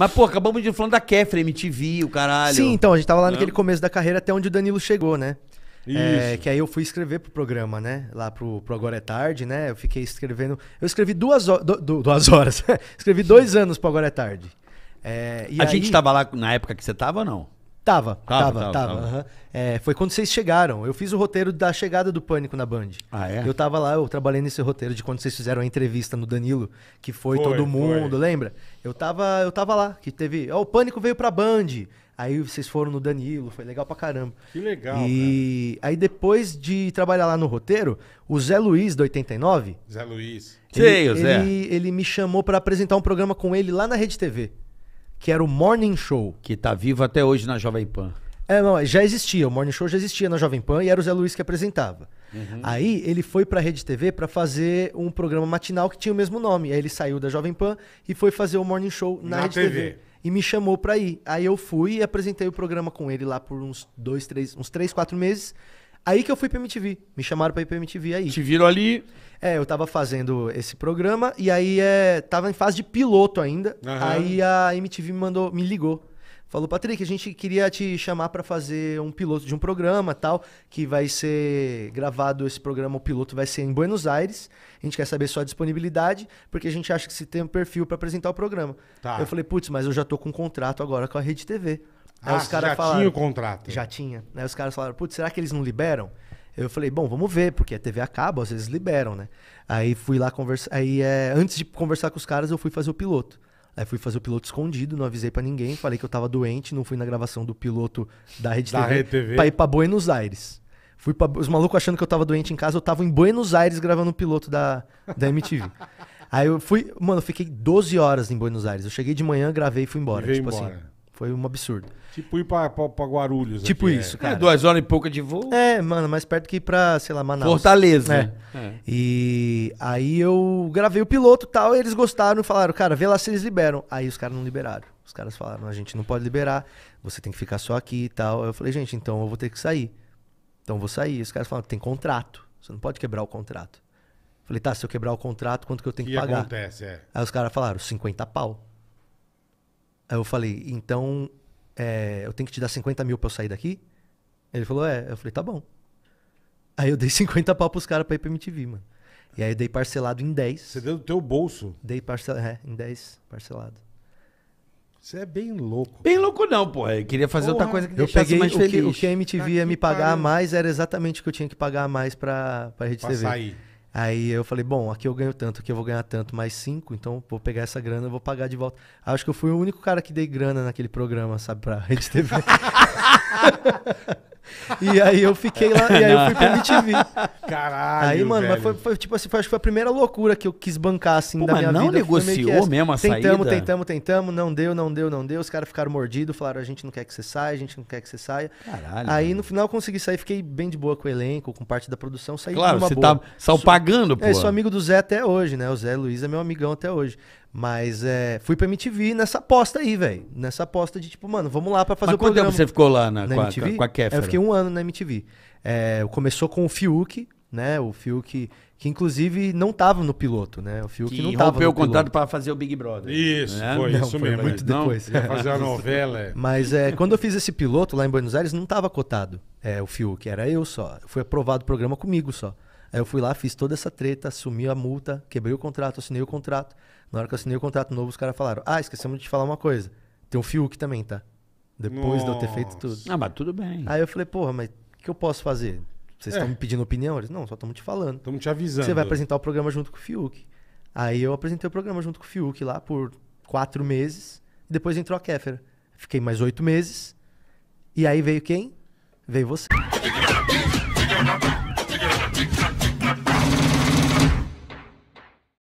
Mas, pô, acabamos de falando da Kefra, MTV, o caralho. Sim, então, a gente tava lá Não. naquele começo da carreira até onde o Danilo chegou, né? É, Isso. que aí eu fui escrever pro programa, né? Lá pro, pro Agora é Tarde, né? Eu fiquei escrevendo. Eu escrevi duas, ho- do- du- duas horas. escrevi dois anos pro Agora é Tarde. É, e A aí- gente tava lá na época que você tava ou não? Tava, Tava, tava, tava, tava. tava. aham. É, foi quando vocês chegaram. Eu fiz o roteiro da chegada do Pânico na Band. Ah, é? Eu tava lá, eu trabalhei nesse roteiro de quando vocês fizeram a entrevista no Danilo, que foi, Foi, todo mundo, foi. lembra? Eu tava, eu tava lá, que teve. Ó, o Pânico veio pra Band. Aí vocês foram no Danilo, foi legal pra caramba. Que legal, E aí depois de trabalhar lá no roteiro, o Zé Luiz, do 89, Zé Luiz. Sei, ele, o Zé. ele, ele me chamou pra apresentar um programa com ele lá na Rede TV, que era o Morning Show. Que tá vivo até hoje na Jovem Pan. É, não, já existia, o Morning Show já existia na Jovem Pan e era o Zé Luiz que apresentava. Aí ele foi pra Rede TV pra fazer um programa matinal que tinha o mesmo nome. Aí ele saiu da Jovem Pan e foi fazer o Morning Show na, Na Rede TV. TV. E me chamou pra ir. Aí eu fui e apresentei o programa com ele lá por uns dois, três, uns três, quatro meses. Aí que eu fui pra MTV. Me chamaram pra ir pra MTV aí. Te viram ali. É, eu tava fazendo esse programa e aí é, tava em fase de piloto ainda. Aham. Aí a MTV me mandou, me ligou. Falou, Patrick, a gente queria te chamar pra fazer um piloto de um programa tal, que vai ser gravado esse programa, o piloto vai ser em Buenos Aires. A gente quer saber sua disponibilidade, porque a gente acha que você tem um perfil pra apresentar o programa. Tá. Eu falei, putz, mas eu já tô com um contrato agora com a Rede TV. Aí Ah, os caras já falaram, tinha o contrato. já tinha. Aí os caras falaram, putz, será que eles não liberam? Eu falei, bom, vamos ver, porque a TV acaba, às vezes liberam, né? Aí fui lá conversar. Aí, é, antes de conversar com os caras, eu fui fazer o piloto. Aí fui fazer o piloto escondido, não avisei pra ninguém, falei que eu tava doente, não fui na gravação do piloto da Rede Da TV, Rede TV. pra ir pra Buenos Aires. Fui pra, os malucos achando que eu tava doente em casa, eu tava em Buenos Aires gravando o piloto da, da MTV. Aí eu fui, mano, eu fiquei 12 horas em Buenos Aires. Eu cheguei de manhã, gravei e fui embora. E tipo embora. assim, foi um absurdo. Tipo ir pra, pra, pra Guarulhos. Tipo aqui, isso, é. cara. É, duas horas e pouca de voo. É, mano, mais perto que ir pra, sei lá, Manaus. Fortaleza. É. né? É. E aí eu gravei o piloto e tal, e eles gostaram e falaram, cara, vê lá se eles liberam. Aí os caras não liberaram. Os caras falaram, a gente não pode liberar, você tem que ficar só aqui e tal. Eu falei, gente, então eu vou ter que sair. Então eu vou sair. E os caras falaram, tem contrato, você não pode quebrar o contrato. Eu falei, tá, se eu quebrar o contrato, quanto que eu tenho que que pagar? acontece, é. Aí os caras falaram, 50 pau. Aí eu falei, então é, eu tenho que te dar 50 mil pra eu sair daqui? Ele falou, é. Eu falei, tá bom. Aí eu dei 50 pau pros caras pra ir pra MTV, mano. E aí eu dei parcelado em 10. Você deu do teu bolso. Dei parcelado, é, em 10 parcelado. Você é bem louco. Bem louco não, pô. Eu queria fazer Porra. outra coisa que Eu deixasse peguei mais o que, feliz. o que a MTV Tá ia que me pagar a pariu. mais, era exatamente o que eu tinha que pagar a mais pra, pra Rede Pra TV. sair. Aí eu falei, bom, aqui eu ganho tanto, aqui eu vou ganhar tanto, mais cinco, então vou pegar essa grana e vou pagar de volta. Acho que eu fui o único cara que dei grana naquele programa, sabe, pra Rede TV. e aí eu fiquei lá, e aí eu fui pra MTV. Caralho, aí, mano, mas velho. foi, foi, tipo assim, foi, acho que foi a primeira loucura que eu quis bancar, assim, Pô, da mas minha não vida. Negociou essa. mesmo a tentamos, saída? Tentamos, tentamos, não deu, não deu, não deu. Os caras ficaram mordidos, falaram, a gente não quer que você saia, a gente não quer que você saia. Caralho. Aí no final eu consegui sair, fiquei bem de boa com o elenco, com parte da produção, saí Claro, numa você boa. tá só pagando, pô. É, sou amigo do Zé até hoje, né? O Zé Luiz é meu amigão até hoje. Mas é, fui pra MTV nessa aposta aí, velho. Nessa aposta de tipo, mano, vamos lá pra fazer Mas o quanto programa. tempo você ficou lá na, na com, a, MTV? com a Kéfera? Eu fiquei um ano na MTV. É, começou com o Fiuk, né? O Fiuk, que inclusive não tava no piloto, né? O Fiuk que não tava rompeu no o contrato piloto. pra fazer o Big Brother. Isso, né? foi Não, isso foi mesmo. muito. Não? depois. Ia fazer uma novela, é. Mas é, quando eu fiz esse piloto lá em Buenos Aires, não tava cotado é, o Fiuk, era eu só. Fui aprovado o programa comigo só. Aí eu fui lá, fiz toda essa treta, assumi a multa, quebrei o contrato, assinei o contrato. Na hora que eu assinei o contrato novo, os caras falaram: Ah, esquecemos de te falar uma coisa. Tem o Fiuk também, tá? Depois de eu ter feito tudo. Ah, mas tudo bem. Aí eu falei, porra, mas o que eu posso fazer? Vocês É. estão me pedindo opinião? Eles, não, só estamos te falando. Estamos te avisando. Você vai apresentar o programa junto com o Fiuk. Aí eu apresentei o programa junto com o Fiuk lá por quatro meses. E depois entrou a Kéfera. Fiquei mais oito meses. E aí veio quem? Veio você.